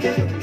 Yeah.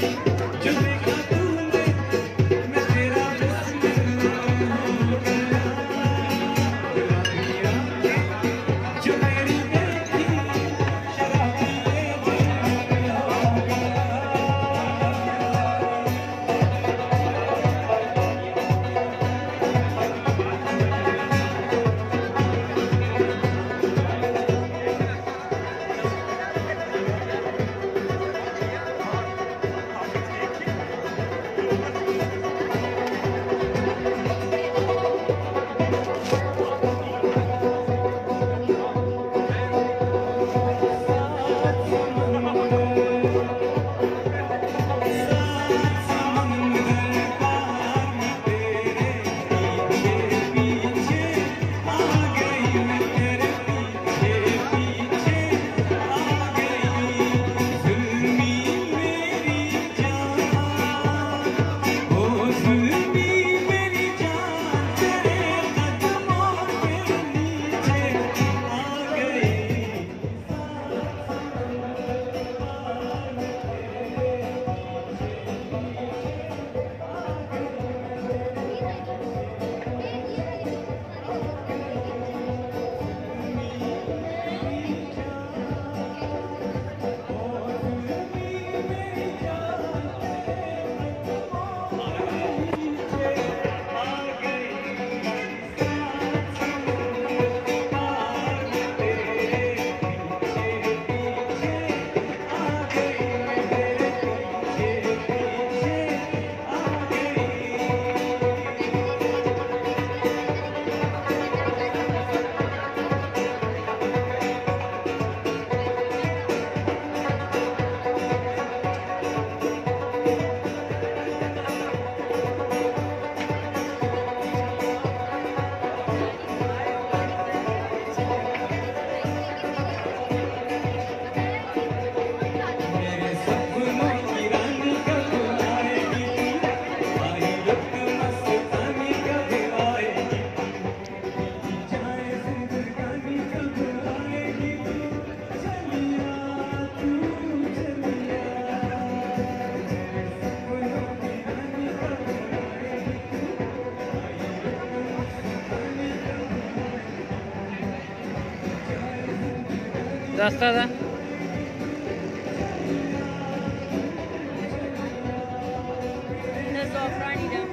रास्ता था There's all Friday down.